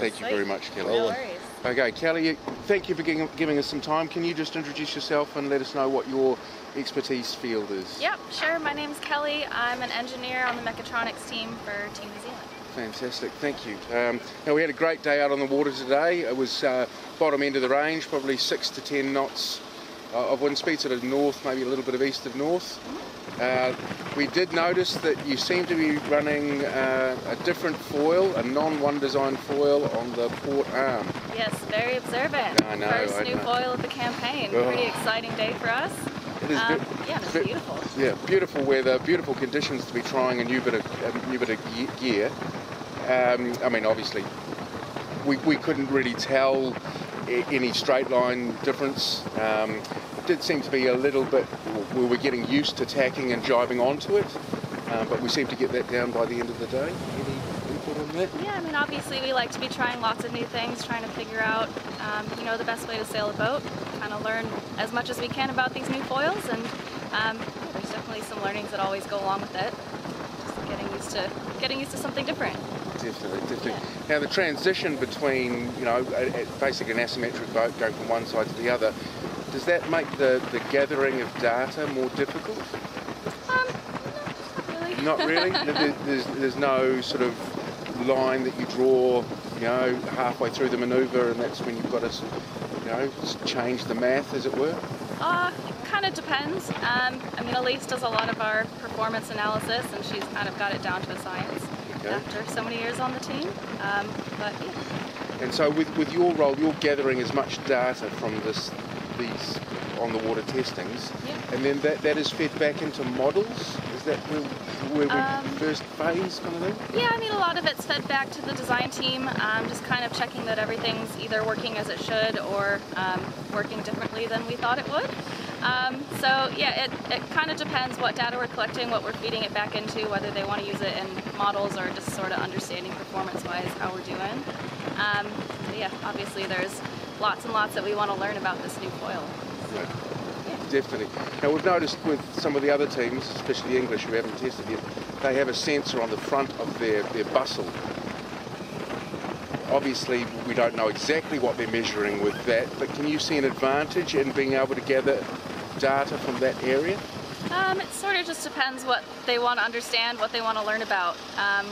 Thank you very much, Kelly. No worries. Okay, Kelly, thank you for giving, giving us some time. Can you just introduce yourself and let us know what your expertise field is? Yep, sure. My name's Kelly. I'm an engineer on the mechatronics team for Team New Zealand. Fantastic, thank you. Um, now we had a great day out on the water today. It was uh, bottom end of the range, probably six to ten knots uh, of wind speed, sort of north, maybe a little bit of east of north. Uh, we did notice that you seem to be running uh, a different foil, a non-one design foil on the port arm. Yes, very observant. I know, First I new know. foil of the campaign. Oh. Pretty exciting day for us. It is Um, yeah, it's beautiful. Yeah, beautiful weather, beautiful conditions to be trying a new bit of a new bit of gear. Um, I mean, obviously, we, we couldn't really tell any straight line difference. Um, did seem to be a little bit. We were getting used to tacking and jibing onto it, um, but we seemed to get that down by the end of the day. Any input on that? Yeah, I mean, obviously we like to be trying lots of new things, trying to figure out, um, you know, the best way to sail a boat, kind of learn as much as we can about these new foils, and um, there's definitely some learnings that always go along with it. Just getting used to getting used to something different. Definitely, definitely. Now the transition between, you know, basically an asymmetric boat going from one side to the other, does that make the, the gathering of data more difficult? Um, no, not really. Not really. There's, there's no sort of line that you draw, you know, halfway through the manoeuvre, and that's when you've got to, you know, change the math, as it were. Uh, kind of depends. Um, I mean, Elise does a lot of our performance analysis, and she's kind of got it down to a science Okay. after so many years on the team. Um, but yeah. And so, with, with your role, you're gathering as much data from this, these on the water testings, Yeah. and then that, that is fed back into models. Is that where, where we Um, first phase kind of thing? Yeah, I mean, a lot of it's fed back to the design team, um, just kind of checking that everything's either working as it should or um, working differently than we thought it would. Um, so, yeah, it, it kind of depends what data we're collecting, what we're feeding it back into, whether they want to use it in models or just sort of understanding performance-wise how we're doing. Um, yeah, obviously there's lots and lots that we want to learn about this new foil. Yeah. Yeah. Definitely. Now we've noticed with some of the other teams, especially the English who haven't tested yet, they have a sensor on the front of their, their bustle. Obviously, we don't know exactly what they're measuring with that, but can you see an advantage in being able to gather data from that area? Um, it sort of just depends what they want to understand, what they want to learn about. Um,